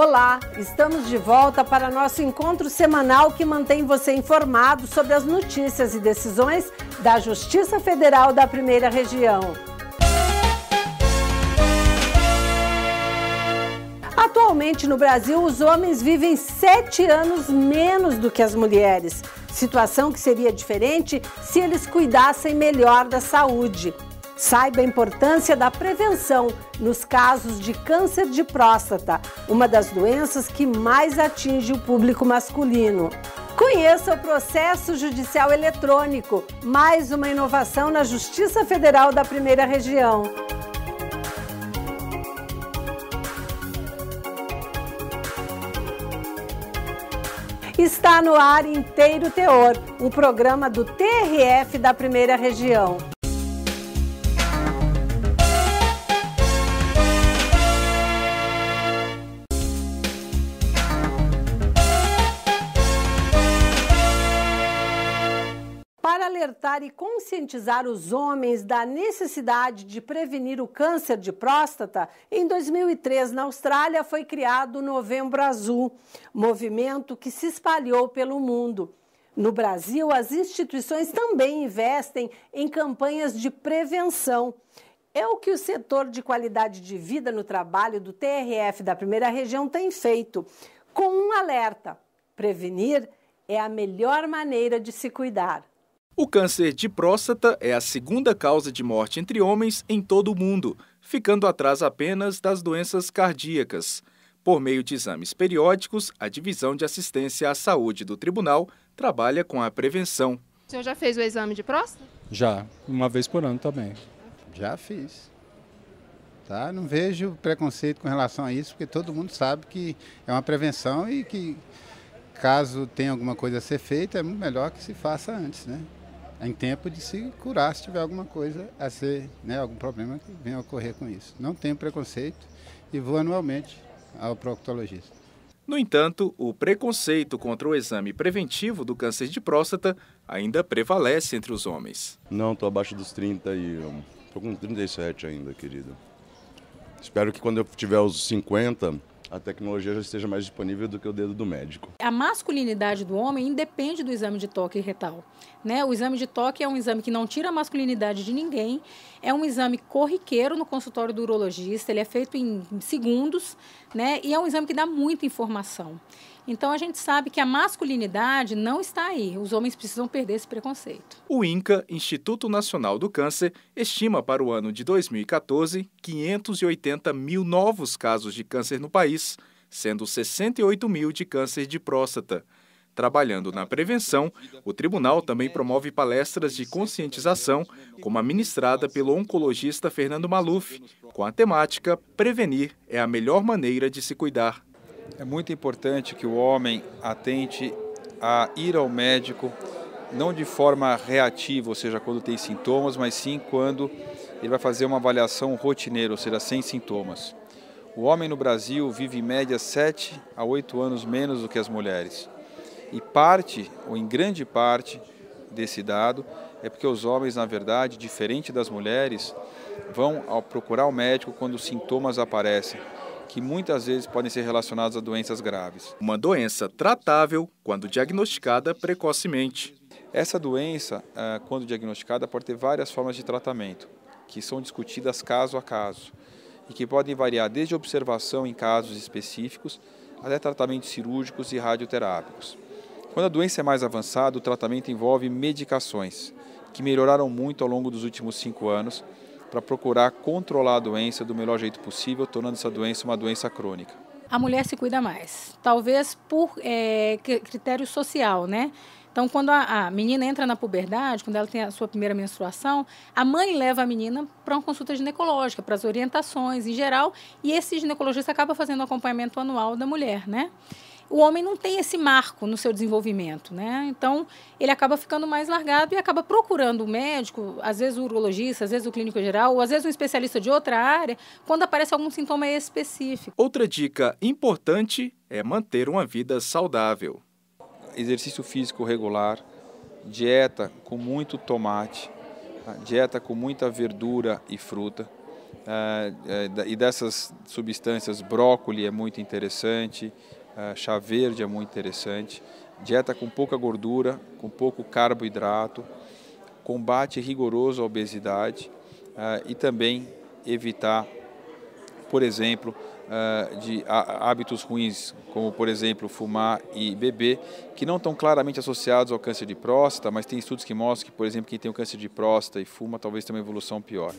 Olá, estamos de volta para nosso encontro semanal que mantém você informado sobre as notícias e decisões da Justiça Federal da Primeira Região. Atualmente no Brasil, os homens vivem sete anos menos do que as mulheres, situação que seria diferente se eles cuidassem melhor da saúde. Saiba a importância da prevenção nos casos de câncer de próstata, uma das doenças que mais atinge o público masculino. Conheça o processo judicial eletrônico, mais uma inovação na Justiça Federal da Primeira Região. Está no ar Inteiro Teor, um programa do TRF da Primeira Região. Alertar e conscientizar os homens da necessidade de prevenir o câncer de próstata, em 2003, na Austrália, foi criado o Novembro Azul, movimento que se espalhou pelo mundo. No Brasil, as instituições também investem em campanhas de prevenção. É o que o setor de qualidade de vida no trabalho do TRF da primeira região tem feito, com um alerta: prevenir é a melhor maneira de se cuidar. O câncer de próstata é a segunda causa de morte entre homens em todo o mundo, ficando atrás apenas das doenças cardíacas. Por meio de exames periódicos, a Divisão de Assistência à Saúde do Tribunal trabalha com a prevenção. O senhor já fez o exame de próstata? Já, uma vez por ano também. Já fiz. Tá? Não vejo preconceito com relação a isso, porque todo mundo sabe que é uma prevenção e que caso tenha alguma coisa a ser feita, é melhor que se faça antes, né? Em tempo de se curar se tiver alguma coisa a ser, né, algum problema que venha a ocorrer com isso. Não tenho preconceito e vou anualmente ao proctologista. No entanto, o preconceito contra o exame preventivo do câncer de próstata ainda prevalece entre os homens. Não, estou abaixo dos 30 e estou com 37 ainda, querido. Espero que quando eu tiver os 50, a tecnologia já esteja mais disponível do que o dedo do médico. A masculinidade do homem independe do exame de toque retal. Né? O exame de toque é um exame que não tira a masculinidade de ninguém, é um exame corriqueiro no consultório do urologista, ele é feito em segundos né? e é um exame que dá muita informação. Então a gente sabe que a masculinidade não está aí. Os homens precisam perder esse preconceito. O INCA, Instituto Nacional do Câncer, estima para o ano de 2014 580 mil novos casos de câncer no país, sendo 68 mil de câncer de próstata. Trabalhando na prevenção, o tribunal também promove palestras de conscientização, como a ministrada pelo oncologista Fernando Maluf, com a temática Prevenir é a melhor maneira de se cuidar. É muito importante que o homem atente a ir ao médico, não de forma reativa, ou seja, quando tem sintomas, mas sim quando ele vai fazer uma avaliação rotineira, ou seja, sem sintomas. O homem no Brasil vive em média 7 a 8 anos menos do que as mulheres. E parte, ou em grande parte, desse dado é porque os homens, na verdade, diferente das mulheres, vão ao procurar o médico quando os sintomas aparecem que muitas vezes podem ser relacionados a doenças graves. Uma doença tratável quando diagnosticada precocemente. Essa doença, ah, quando diagnosticada, pode ter várias formas de tratamento, que são discutidas caso a caso, e que podem variar desde observação em casos específicos até tratamentos cirúrgicos e radioterápicos. Quando a doença é mais avançada, o tratamento envolve medicações, que melhoraram muito ao longo dos últimos cinco anos, para procurar controlar a doença do melhor jeito possível, tornando essa doença uma doença crônica. A mulher se cuida mais, talvez por é, critério social, né? Então, quando a, a, menina entra na puberdade, quando ela tem a sua primeira menstruação, a mãe leva a menina para uma consulta ginecológica, para as orientações em geral, e esse ginecologista acaba fazendo o acompanhamento anual da mulher, né? O homem não tem esse marco no seu desenvolvimento, né? Então, ele acaba ficando mais largado e acaba procurando o médico, às vezes o urologista, às vezes o clínico geral, ou às vezes um especialista de outra área, quando aparece algum sintoma específico. Outra dica importante é manter uma vida saudável. Exercício físico regular, dieta com muito tomate, tá? dieta com muita verdura e fruta, uh, e dessas substâncias, brócoli é muito interessante, uh, chá verde é muito interessante. Dieta com pouca gordura, com pouco carboidrato, combate rigoroso à obesidade uh, e também evitar, por exemplo, uh, de hábitos ruins, como por exemplo fumar e beber, que não estão claramente associados ao câncer de próstata, mas tem estudos que mostram que, por exemplo, quem tem o câncer de próstata e fuma talvez tenha uma evolução pior.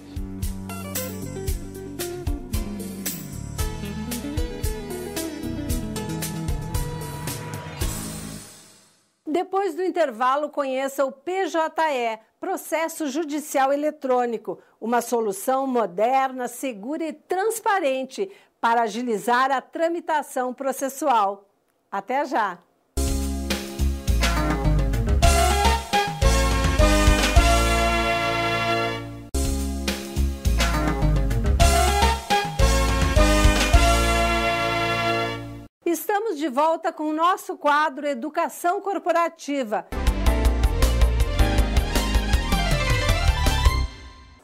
Do intervalo, conheça o PJE, Processo Judicial Eletrônico, uma solução moderna, segura e transparente para agilizar a tramitação processual. Até já! De volta com o nosso quadro Educação Corporativa.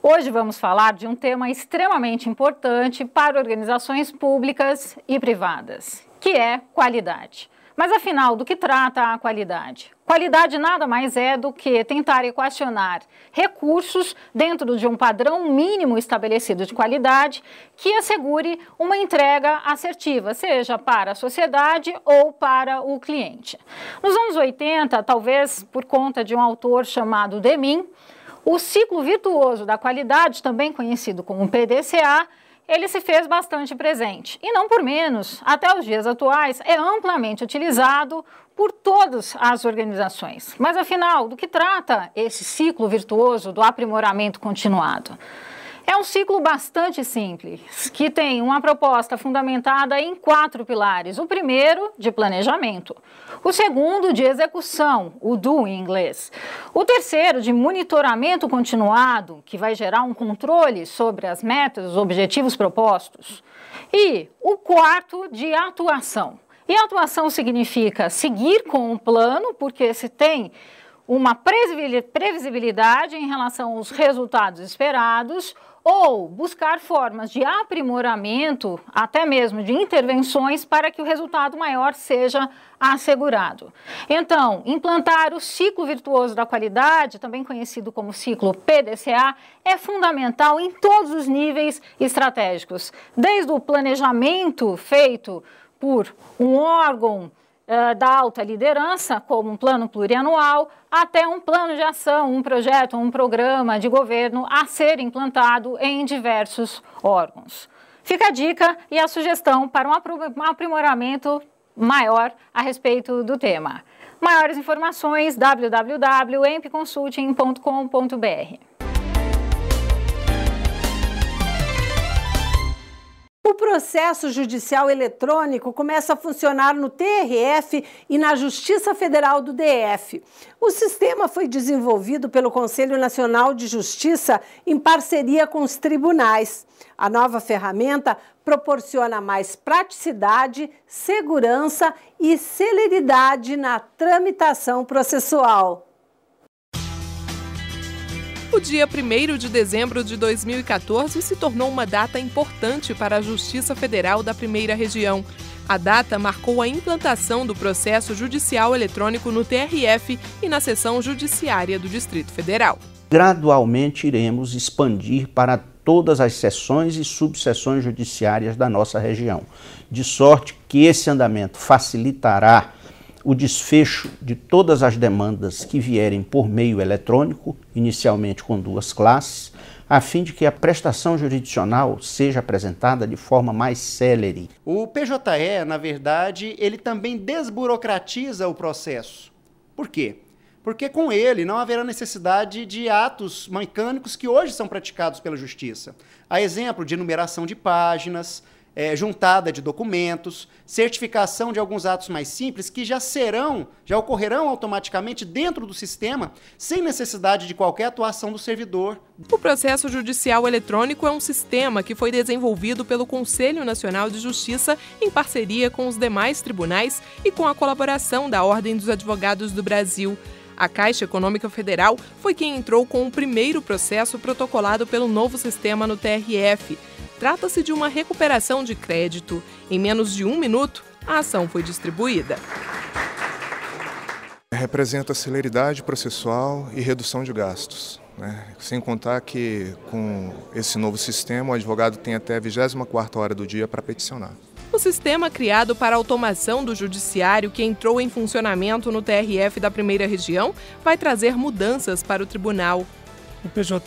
Hoje vamos falar de um tema extremamente importante para organizações públicas e privadas, que é qualidade. Mas afinal, do que trata a qualidade? Qualidade nada mais é do que tentar equacionar recursos dentro de um padrão mínimo estabelecido de qualidade que assegure uma entrega assertiva, seja para a sociedade ou para o cliente. Nos anos 80, talvez por conta de um autor chamado Demin, o ciclo virtuoso da qualidade, também conhecido como PDCA, ele se fez bastante presente. E não por menos, até os dias atuais, é amplamente utilizado por todas as organizações. Mas afinal, do que trata esse ciclo virtuoso do aprimoramento continuado? É um ciclo bastante simples, que tem uma proposta fundamentada em quatro pilares. O primeiro, de planejamento. O segundo, de execução, o do em inglês. O terceiro, de monitoramento continuado, que vai gerar um controle sobre as metas, os objetivos propostos. E o quarto, de atuação. E atuação significa seguir com o plano, porque se tem uma previsibilidade em relação aos resultados esperados, ou buscar formas de aprimoramento, até mesmo de intervenções, para que o resultado maior seja assegurado. Então, implantar o ciclo virtuoso da qualidade, também conhecido como ciclo PDCA, é fundamental em todos os níveis estratégicos, desde o planejamento feito por um órgão da alta liderança, como um plano plurianual, até um plano de ação, um projeto, um programa de governo a ser implantado em diversos órgãos. Fica a dica e a sugestão para um aprimoramento maior a respeito do tema. Maiores informações www.empconsulting.com.br. O processo judicial eletrônico começa a funcionar no TRF e na Justiça Federal do DF. O sistema foi desenvolvido pelo Conselho Nacional de Justiça em parceria com os tribunais. A nova ferramenta proporciona mais praticidade, segurança e celeridade na tramitação processual. O dia 1 de dezembro de 2014 se tornou uma data importante para a Justiça Federal da Primeira Região. A data marcou a implantação do processo judicial eletrônico no TRF e na seção judiciária do Distrito Federal. Gradualmente iremos expandir para todas as seções e subseções judiciárias da nossa região, de sorte que esse andamento facilitará o desfecho de todas as demandas que vierem por meio eletrônico, inicialmente com duas classes, a fim de que a prestação jurisdicional seja apresentada de forma mais célere. O PJE, na verdade, ele também desburocratiza o processo. Por quê? Porque com ele não haverá necessidade de atos mecânicos que hoje são praticados pela Justiça. A exemplo de numeração de páginas, é, juntada de documentos, certificação de alguns atos mais simples que já serão, já ocorrerão automaticamente dentro do sistema, sem necessidade de qualquer atuação do servidor. O processo judicial eletrônico é um sistema que foi desenvolvido pelo Conselho Nacional de Justiça em parceria com os demais tribunais e com a colaboração da Ordem dos Advogados do Brasil. A Caixa Econômica Federal foi quem entrou com o primeiro processo protocolado pelo novo sistema no TRF. Trata-se de uma recuperação de crédito. Em menos de um minuto, a ação foi distribuída. Representa celeridade processual e redução de gastos. Né? Sem contar que com esse novo sistema, o advogado tem até a 24ª hora do dia para peticionar. O sistema criado para automação do judiciário, que entrou em funcionamento no TRF da primeira região, vai trazer mudanças para o tribunal. O PJE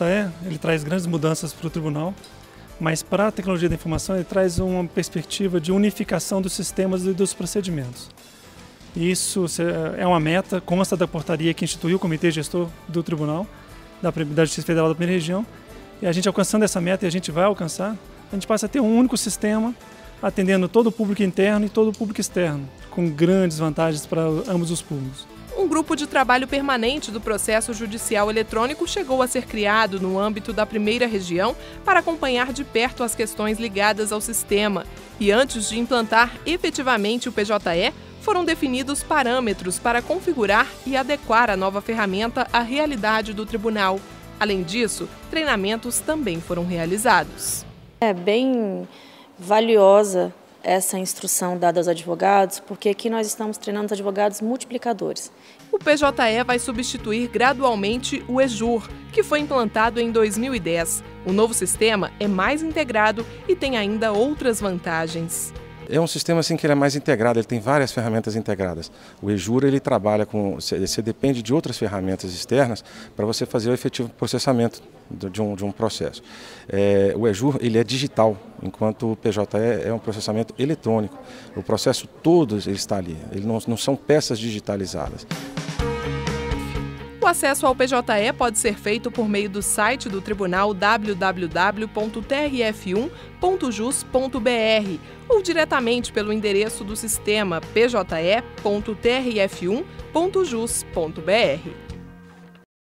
ele traz grandes mudanças para o tribunal, mas para a tecnologia da informação ele traz uma perspectiva de unificação dos sistemas e dos procedimentos. Isso é uma meta, consta da portaria que instituiu o Comitê Gestor do Tribunal, da, Justiça Federal da Primeira Região, e a gente alcançando essa meta, e a gente vai alcançar, a gente passa a ter um único sistema atendendo todo o público interno e todo o público externo, com grandes vantagens para ambos os públicos. Um grupo de trabalho permanente do processo judicial eletrônico chegou a ser criado no âmbito da primeira região para acompanhar de perto as questões ligadas ao sistema. E antes de implantar efetivamente o PJE, foram definidos parâmetros para configurar e adequar a nova ferramenta à realidade do tribunal. Além disso, treinamentos também foram realizados. É bem valiosa essa instrução dada aos advogados, porque aqui nós estamos treinando os advogados multiplicadores. O PJE vai substituir gradualmente o EJUR, que foi implantado em 2010. O novo sistema é mais integrado e tem ainda outras vantagens. É um sistema assim que ele é mais integrado, ele tem várias ferramentas integradas. O EJUR ele trabalha com, você depende de outras ferramentas externas para você fazer o efetivo processamento de um, de um processo. É, o EJUR ele é digital, enquanto o PJE é um processamento eletrônico. O processo todo ele está ali, ele não, não são peças digitalizadas. Acesso ao PJE pode ser feito por meio do site do tribunal www.trf1.jus.br ou diretamente pelo endereço do sistema pje.trf1.jus.br.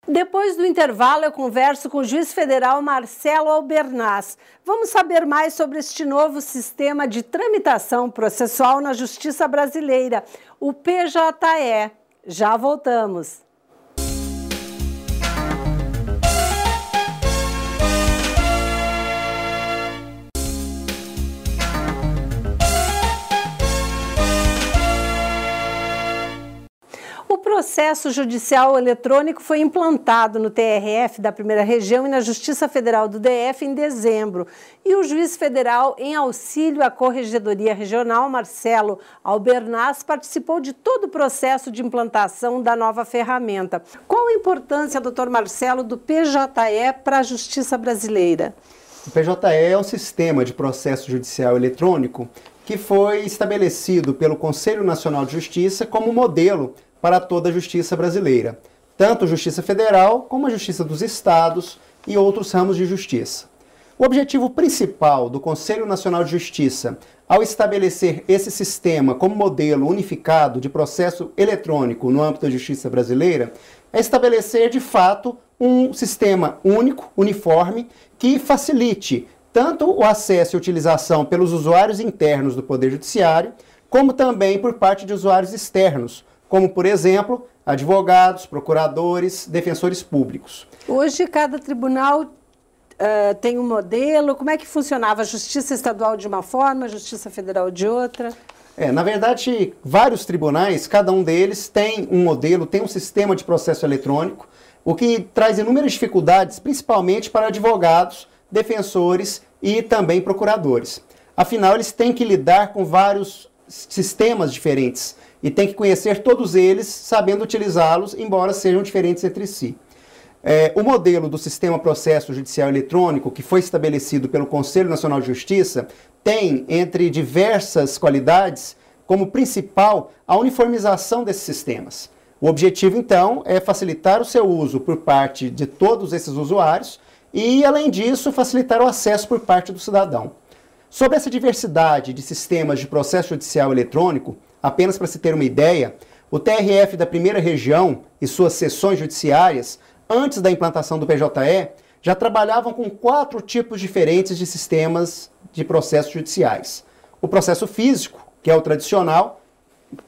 Depois do intervalo, eu converso com o juiz federal Marcelo Albernaz. Vamos saber mais sobre este novo sistema de tramitação processual na justiça brasileira, o PJE. Já voltamos. Processo judicial eletrônico foi implantado no TRF da primeira região e na Justiça Federal do DF em dezembro. E o juiz federal, em auxílio à Corregedoria Regional, Marcelo Albernaz, participou de todo o processo de implantação da nova ferramenta. Qual a importância, doutor Marcelo, do PJE para a justiça brasileira? O PJE é um sistema de processo judicial eletrônico que foi estabelecido pelo Conselho Nacional de Justiça como modelo para toda a justiça brasileira, tanto a Justiça Federal como a Justiça dos Estados e outros ramos de justiça. O objetivo principal do Conselho Nacional de Justiça, ao estabelecer esse sistema como modelo unificado de processo eletrônico no âmbito da justiça brasileira, é estabelecer de fato um sistema único, uniforme, que facilite tanto o acesso e utilização pelos usuários internos do Poder Judiciário, como também por parte de usuários externos, como, por exemplo, advogados, procuradores, defensores públicos. Hoje, cada tribunal uh, tem um modelo. Como é que funcionava? A Justiça Estadual de uma forma, a Justiça Federal de outra? É, na verdade, vários tribunais, cada um deles tem um modelo, tem um sistema de processo eletrônico, o que traz inúmeras dificuldades, principalmente para advogados, defensores e também procuradores. Afinal, eles têm que lidar com vários sistemas diferentes e tem que conhecer todos eles, sabendo utilizá-los, embora sejam diferentes entre si. É, o modelo do sistema processo judicial eletrônico, que foi estabelecido pelo Conselho Nacional de Justiça, tem, entre diversas qualidades, como principal a uniformização desses sistemas. O objetivo, então, é facilitar o seu uso por parte de todos esses usuários e, além disso, facilitar o acesso por parte do cidadão. Sobre essa diversidade de sistemas de processo judicial eletrônico, Apenas para se ter uma ideia, o TRF da primeira região e suas seções judiciárias, antes da implantação do PJE, já trabalhavam com quatro tipos diferentes de sistemas de processos judiciais. O processo físico, que é o tradicional,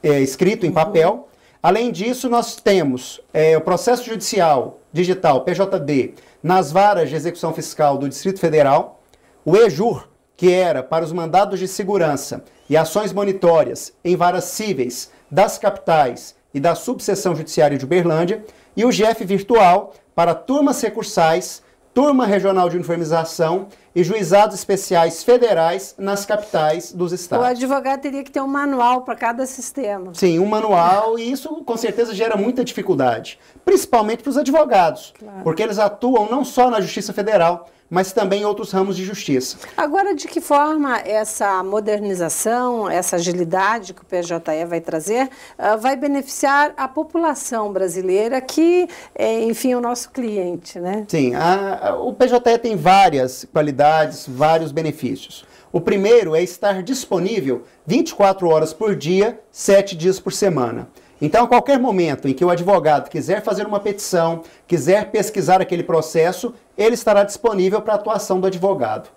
é, escrito em papel. Além disso, nós temos é, o processo judicial digital, PJD, nas varas de execução fiscal do Distrito Federal, o EJUR, que era para os mandados de segurança e ações monitórias em varas cíveis das capitais e da subseção judiciária de Uberlândia, e o GF virtual para turmas recursais, turma regional de uniformização e juizados especiais federais nas capitais dos O estados. advogado teria que ter um manual para cada sistema. Sim, um manual, e isso com certeza gera muita dificuldade, principalmente para os advogados, Claro. porque eles atuam não só na Justiça Federal, mas também em outros ramos de justiça. Agora, de que forma essa modernização, essa agilidade que o PJE vai trazer, ah, vai beneficiar a população brasileira, que é, enfim, é o nosso cliente, né? Sim, a- a- o PJE tem várias qualidades, vários benefícios. O primeiro é estar disponível 24 horas por dia, 7 dias por semana. Então, a qualquer momento em que o advogado quiser fazer uma petição, quiser pesquisar aquele processo, ele estará disponível para a atuação do advogado.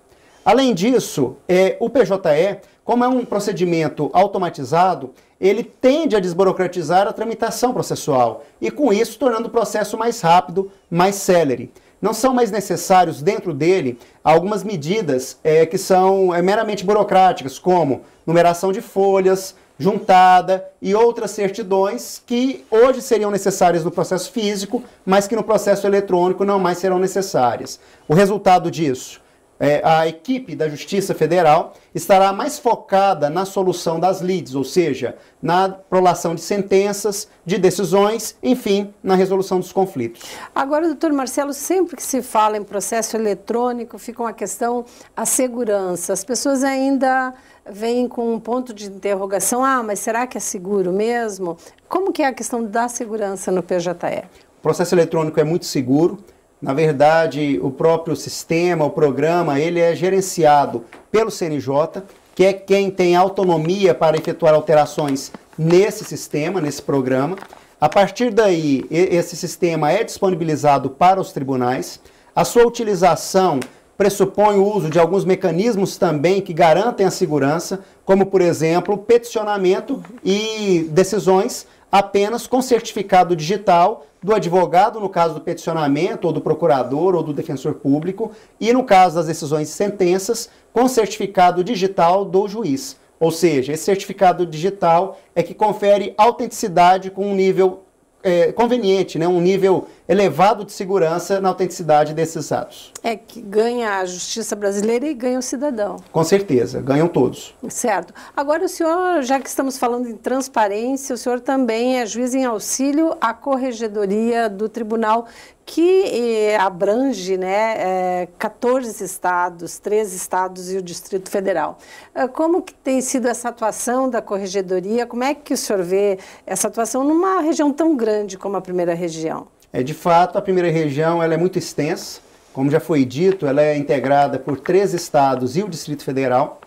Além disso, é, o PJE, como é um procedimento automatizado, ele tende a desburocratizar a tramitação processual e, com isso, tornando o processo mais rápido, mais célere. Não são mais necessários dentro dele algumas medidas é, que são é, meramente burocráticas, como numeração de folhas, juntada e outras certidões que hoje seriam necessárias no processo físico, mas que no processo eletrônico não mais serão necessárias. O resultado disso é, a equipe da Justiça Federal estará mais focada na solução das lides, ou seja, na prolação de sentenças, de decisões, enfim, na resolução dos conflitos. Agora, doutor Marcelo, sempre que se fala em processo eletrônico, fica uma questão a segurança. As pessoas ainda vêm com um ponto de interrogação, ah, mas será que é seguro mesmo? Como que é a questão da segurança no PJE? O processo eletrônico é muito seguro. Na verdade, o próprio sistema, o programa, ele é gerenciado pelo CNJ, que é quem tem autonomia para efetuar alterações nesse sistema, nesse programa. A partir daí, esse sistema é disponibilizado para os tribunais. A sua utilização pressupõe o uso de alguns mecanismos também que garantem a segurança, como, por exemplo, peticionamento e decisões apenas com certificado digital do advogado, no caso do peticionamento, ou do procurador, ou do defensor público, e no caso das decisões e sentenças, com certificado digital do juiz. Ou seja, esse certificado digital é que confere autenticidade com um nível é, conveniente, né? um nível elevado de segurança na autenticidade desses atos. É que ganha a justiça brasileira e ganha o cidadão. Com certeza, ganham todos. Certo. Agora, o senhor, já que estamos falando em transparência, o senhor também é juiz em auxílio à corregedoria do tribunal, que eh, abrange né, eh, 14 estados, 13 estados e o Distrito Federal. Ah, como que tem sido essa atuação da corregedoria? Como é que o senhor vê essa atuação numa região tão grande como a primeira região? É, de fato, a primeira região ela é muito extensa. Como já foi dito, ela é integrada por três estados e o Distrito Federal.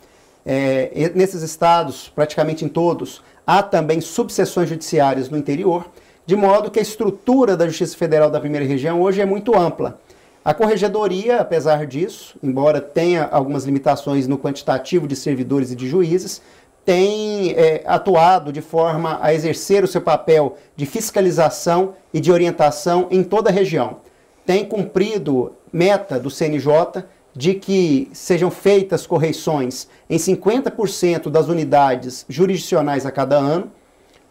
É, nesses estados, praticamente em todos, há também subseções judiciárias no interior, de modo que a estrutura da Justiça Federal da primeira região hoje é muito ampla. A corregedoria, apesar disso, embora tenha algumas limitações no quantitativo de servidores e de juízes, tem é, atuado de forma a exercer o seu papel de fiscalização e de orientação em toda a região. Tem cumprido meta do CNJ de que sejam feitas correições em 50% das unidades jurisdicionais a cada ano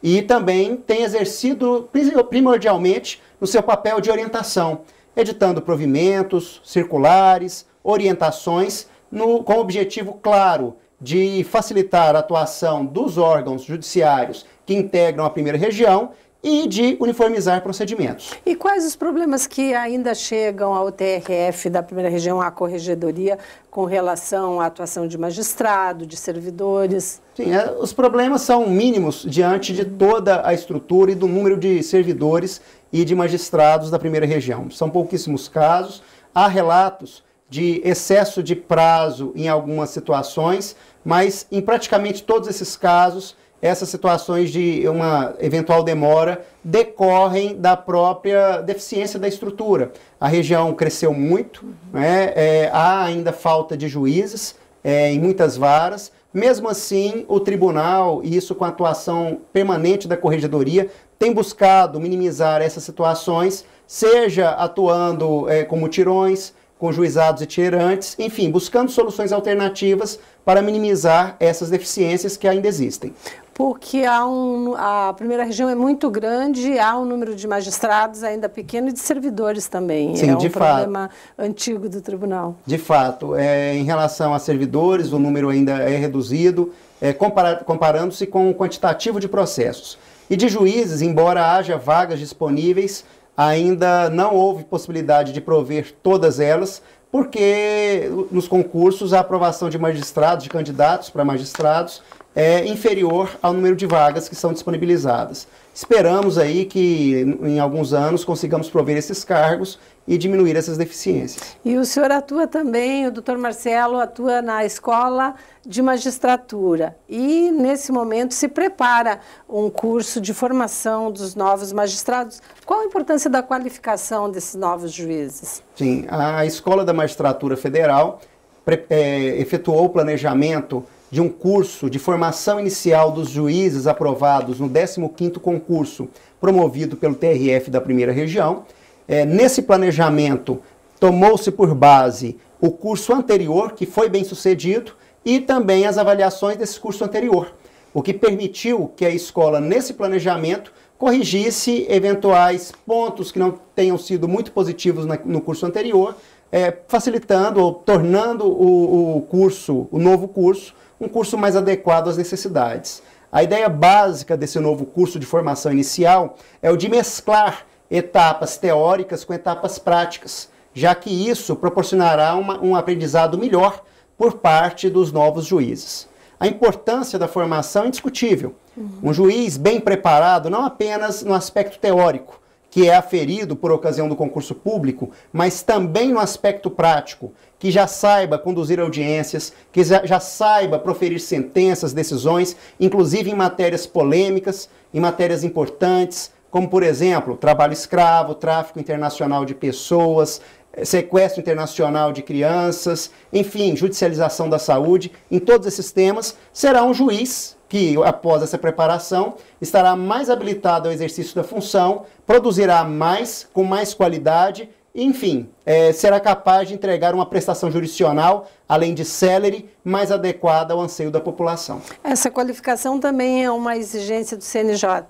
e também tem exercido primordialmente no seu papel de orientação, editando provimentos, circulares, orientações, no, com o objetivo claro de facilitar a atuação dos órgãos judiciários que integram a primeira região e de uniformizar procedimentos. E quais os problemas que ainda chegam ao TRF da primeira região, à corregedoria, com relação à atuação de magistrado, de servidores? Sim, é, os problemas são mínimos diante de toda a estrutura e do número de servidores e de magistrados da primeira região. São pouquíssimos casos. Há relatos de excesso de prazo em algumas situações, mas em praticamente todos esses casos, essas situações de uma eventual demora decorrem da própria deficiência da estrutura. A região cresceu muito, né? é, há ainda falta de juízes é, em muitas varas. Mesmo assim, o tribunal, e isso com a atuação permanente da corregedoria, tem buscado minimizar essas situações, seja atuando é, com mutirões, com juizados itinerantes, enfim, buscando soluções alternativas para minimizar essas deficiências que ainda existem. Porque há um, a primeira região é muito grande, há um número de magistrados ainda pequeno e de servidores também. Sim, é um de problema antigo do tribunal. De fato, é, em relação a servidores, o número ainda é reduzido, é, comparando-se com o quantitativo de processos. E de juízes, embora haja vagas disponíveis, ainda não houve possibilidade de prover todas elas, porque nos concursos a aprovação de magistrados, de candidatos para magistrados, é inferior ao número de vagas que são disponibilizadas. Esperamos aí que em alguns anos consigamos prover esses cargos e diminuir essas deficiências. E o senhor atua também, o doutor Marcelo atua na escola de magistratura e nesse momento se prepara um curso de formação dos novos magistrados. Qual a importância da qualificação desses novos juízes? Sim, a Escola da Magistratura Federal é, efetuou o planejamento de um curso de formação inicial dos juízes aprovados no 15º concurso promovido pelo TRF da primeira região. É, nesse planejamento, tomou-se por base o curso anterior, que foi bem sucedido, e também as avaliações desse curso anterior, o que permitiu que a escola, nesse planejamento, corrigisse eventuais pontos que não tenham sido muito positivos no curso anterior, é, facilitando ou tornando o, o curso, o novo curso, um curso mais adequado às necessidades. A ideia básica desse novo curso de formação inicial é o de mesclar etapas teóricas com etapas práticas, já que isso proporcionará uma, um aprendizado melhor por parte dos novos juízes. A importância da formação é indiscutível. Uhum. Um juiz bem preparado, não apenas no aspecto teórico, que é aferido por ocasião do concurso público, mas também no aspecto prático, que já saiba conduzir audiências, que já saiba proferir sentenças, decisões, inclusive em matérias polêmicas, em matérias importantes, como, por exemplo, trabalho escravo, tráfico internacional de pessoas, eh, sequestro internacional de crianças, enfim, judicialização da saúde, em todos esses temas, será um juiz que, após essa preparação, estará mais habilitado ao exercício da função, produzirá mais, com mais qualidade enfim, é, será capaz de entregar uma prestação jurisdicional, além de célere, mais adequada ao anseio da população. Essa qualificação também é uma exigência do CNJ?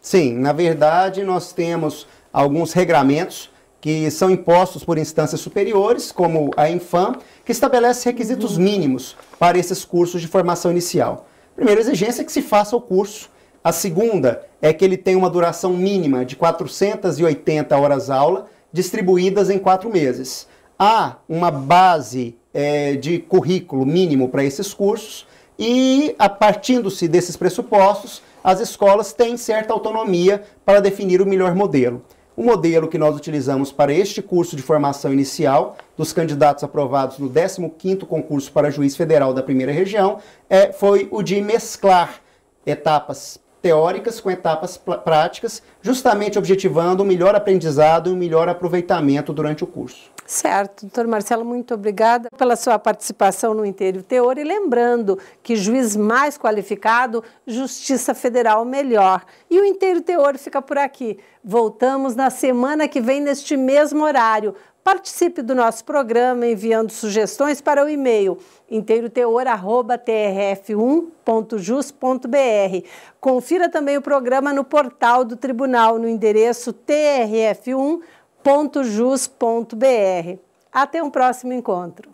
Sim, na verdade, nós temos alguns regramentos que são impostos por instâncias superiores, como a Infam, que estabelece requisitos uhum. mínimos para esses cursos de formação inicial. Primeira exigência é que se faça o curso. A segunda é que ele tenha uma duração mínima de 480 horas aula distribuídas em quatro meses. Há uma base é, de currículo mínimo para esses cursos e, a partindo-se desses pressupostos, as escolas têm certa autonomia para definir o melhor modelo. O modelo que nós utilizamos para este curso de formação inicial dos candidatos aprovados no 15º concurso para juiz federal da primeira região é, foi o de mesclar etapas teóricas com etapas práticas, justamente objetivando um melhor aprendizado e um melhor aproveitamento durante o curso. Certo, doutor Marcelo, muito obrigada pela sua participação no Inteiro Teor e lembrando que juiz mais qualificado, Justiça Federal melhor. E o Inteiro Teor fica por aqui. Voltamos na semana que vem neste mesmo horário. Participe do nosso programa enviando sugestões para o e-mail inteiroteor.trf1.jus.br. Confira também o programa no portal do Tribunal no endereço trf1.jus.br. Até um próximo encontro.